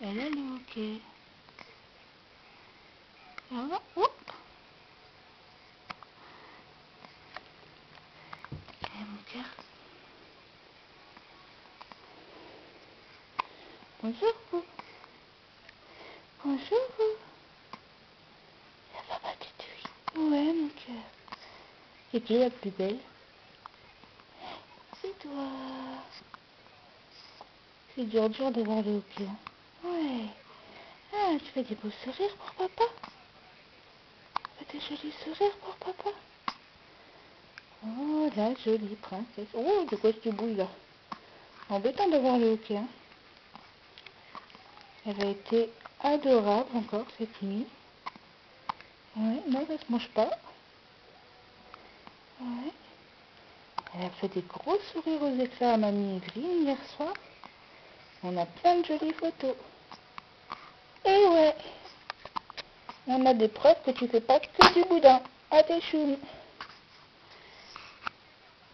Elle a hockey. Ah, oh. Eh, mon cœur. Bonjour vous. Bonjour vous. La papa tutu. Ouais mon cœur. C'est qui la plus belle? C'est toi. C'est dur dur de voir le hockey. Ah, tu fais des beaux sourires pour papa Tu fais des jolis sourires pour papa Oh, la jolie princesse. Oh, de quoi tu bouilles là? Embêtant de voir le hockey. Hein. Elle a été adorable encore cette nuit. Ouais, non, elle se mange pas. Ouais. Elle a fait des gros sourires aux éclats à Mamie Evelyne hier soir. On a plein de jolies photos. Et ouais, on a des preuves que tu fais pas que du boudin à tes choux.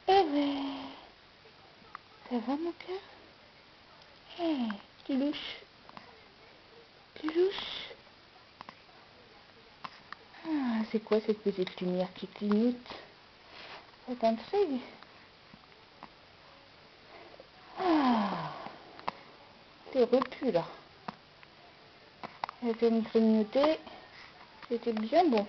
Et ouais, ça va mon cœur? Hé, tu louches. Tu louches? Ah, c'est quoi cette petite lumière qui clignote Ça t'intrigue Ah, t'es repu là. Elle vient de grignoter. C'était bien bon.